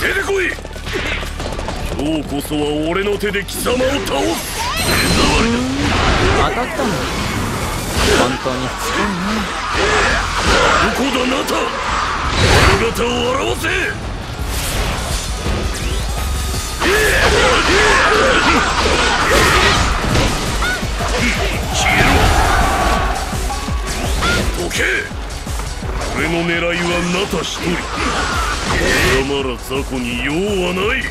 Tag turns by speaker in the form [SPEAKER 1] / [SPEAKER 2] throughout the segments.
[SPEAKER 1] 出てこい。今日こそは俺の手で貴様を倒す目障り
[SPEAKER 2] だ当た。ったの本当に近いね
[SPEAKER 1] どこだナタ姿を現せ。消えろ。どけ俺の狙いはナタ一人俺まら雑魚に用はない。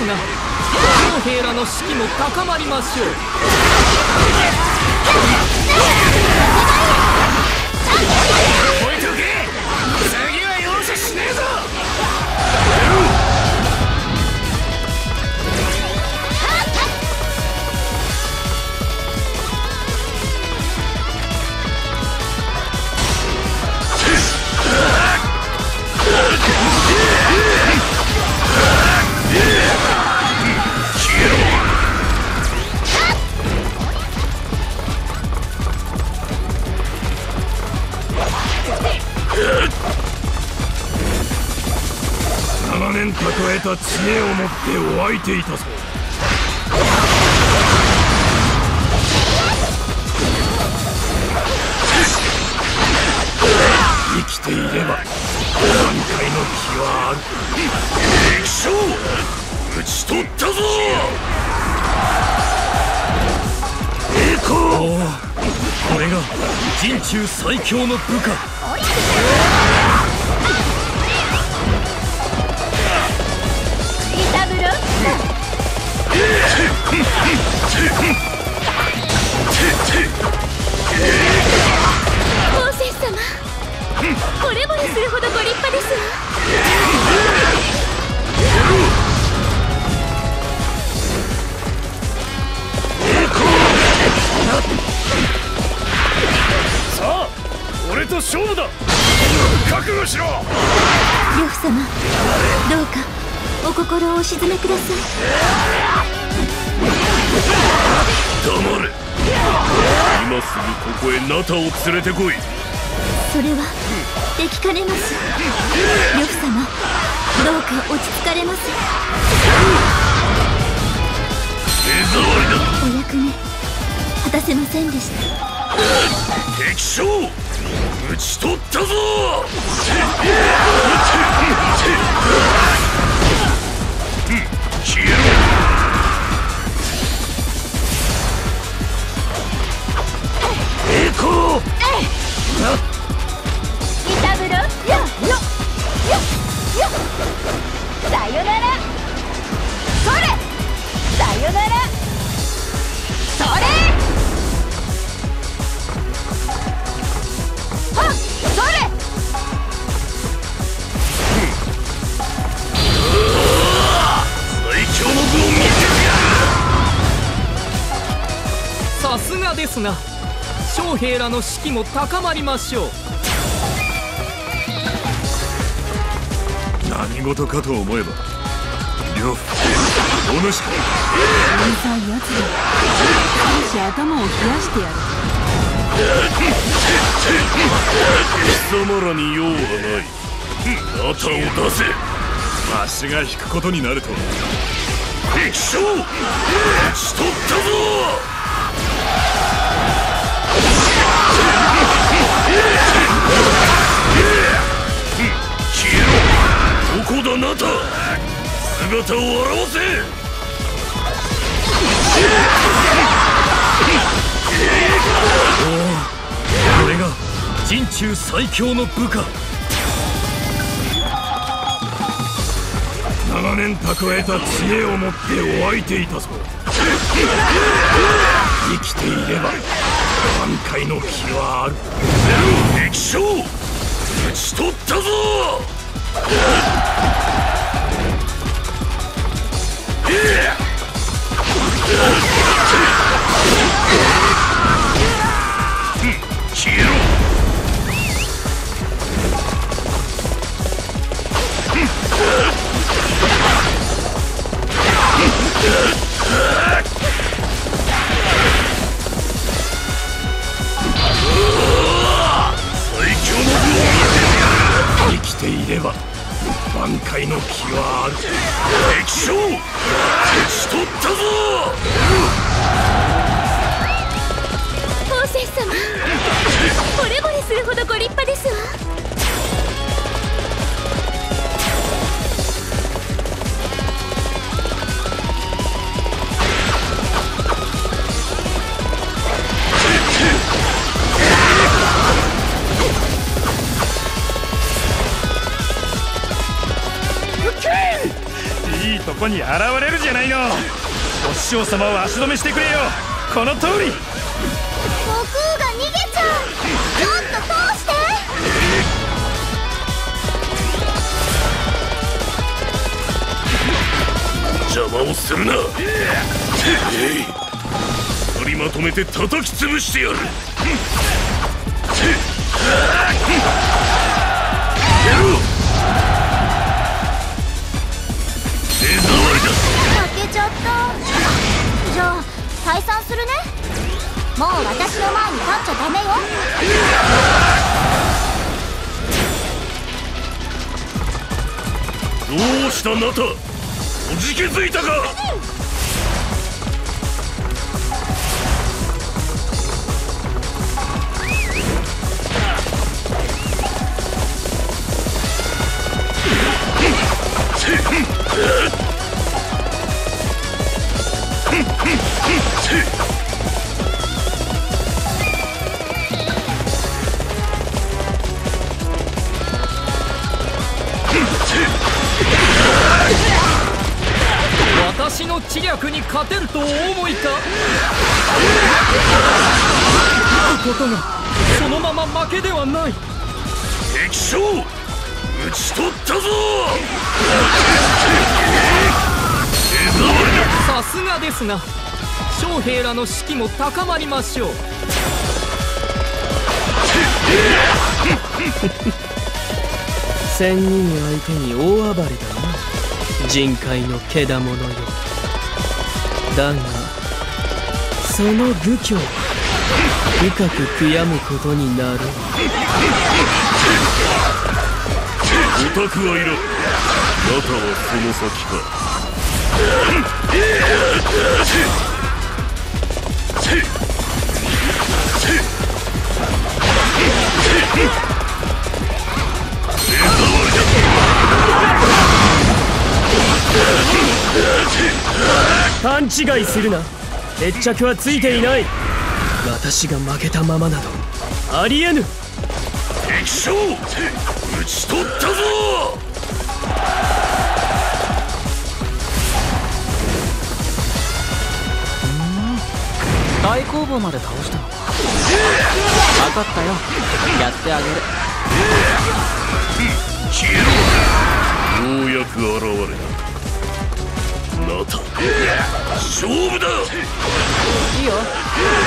[SPEAKER 2] すがですが将兵らの士気も高まりましょう。
[SPEAKER 1] 長年蓄えた知恵を持って湧いていたぞ。生きていれば挽回の気はある。敵将討ち取ったぞ。栄光これが人中最強の部下
[SPEAKER 3] 惚れ惚れするほどご立派ですわ。
[SPEAKER 1] さあ俺と勝負だ。覚悟しろ。
[SPEAKER 3] 呂布様どうかお心をお静めください
[SPEAKER 1] 黙れ。今すぐここへナタを連れてこい。
[SPEAKER 3] それはできかねます。呂布様どうか落ち着かれます。
[SPEAKER 1] 目障りだ。
[SPEAKER 3] お役目果たせませんでした。
[SPEAKER 1] 敵将討ち取ったぞ
[SPEAKER 2] ですが将兵らの士気も高まりましょう。
[SPEAKER 1] る何事かと思えば呂布お主か。
[SPEAKER 4] うるさいやつだ少し頭を冷やしてやる。
[SPEAKER 1] 貴様らに用はない。ナタを出せ。わしが引くことになると。は敵将討ち取ったぞろどこだナタ姿を現せ。これが人中最強の部下。長年蓄えた知恵を持って湧いていたぞ。生きていれば挽回の気はある。敵将討ち取ったぞ。挽回の気はある。液晶勝ち取ったぞ！
[SPEAKER 3] 宝仙様惚れ惚れするほどご立派ですわ。
[SPEAKER 1] に現れるじゃないの。お師匠様を足止めしてくれよ。この通り。
[SPEAKER 3] 悟空が逃げちゃう。ちょっと通して。
[SPEAKER 1] 邪魔をするな。取りまとめて叩き潰してやる。やろう
[SPEAKER 3] ちゃったじゃあ退散するね。もう私の前に立っちゃダメよ。
[SPEAKER 1] どうしたナタ？おじけづいたか？
[SPEAKER 2] 私の知略に勝てるとお思いか？ことがそのまま負けではない。
[SPEAKER 1] 敵将討ち取ったぞ！
[SPEAKER 2] さすがですな将兵らの士気も高まりましょう。
[SPEAKER 5] 千人相手に大暴れだな。人海のけだものよだがその愚挙は深く悔やむことになる。
[SPEAKER 1] オタクはいらんナタはその先か
[SPEAKER 5] 勘違いするな。決着はついていない。私が負けたままなどありえぬ。
[SPEAKER 1] 敵将討ち取ったぞ。
[SPEAKER 5] 大工房まで倒したのか。分かったよ。やってあげる
[SPEAKER 1] 勝負だ。
[SPEAKER 5] いいよ。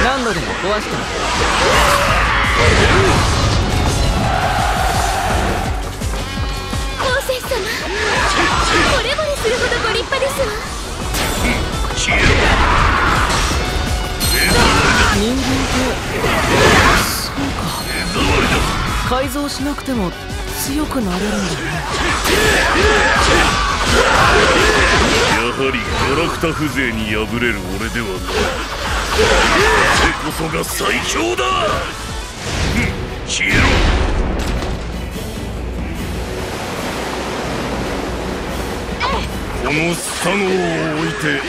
[SPEAKER 5] 何度でも壊してみ
[SPEAKER 3] 王仙様惚れ惚れするほどご立派ですわ。
[SPEAKER 1] 消えろ
[SPEAKER 5] 人間
[SPEAKER 1] 手触りだ
[SPEAKER 5] って改造しなくても強くなれるんだね。
[SPEAKER 1] ややはりガラクタ風情に敗れる俺ではない。手こそが最強だ。うん消えろこのスサノオを置いて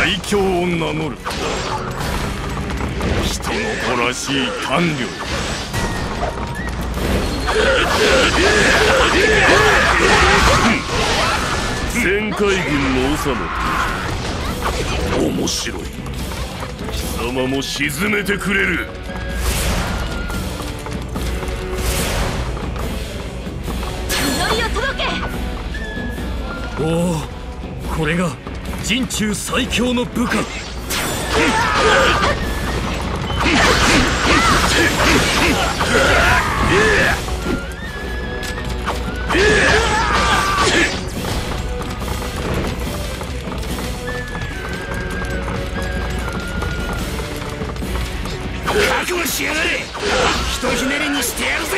[SPEAKER 1] 最強を名乗る。人の子らしい官僚 旋回軍の長の面白い。貴様も沈めてくれる。
[SPEAKER 2] おおこれが
[SPEAKER 1] 人中最強の部下
[SPEAKER 6] しやがれひとひねりにしてやるぜ。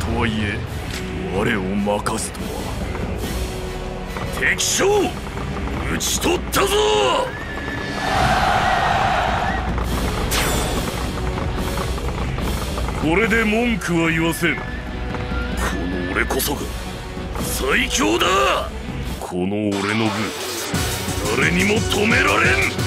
[SPEAKER 1] とはいえ我を任すとは敵将討ち取ったぞ!これで文句は言わせん。れこそが最強だ。この俺の部誰にも止められん。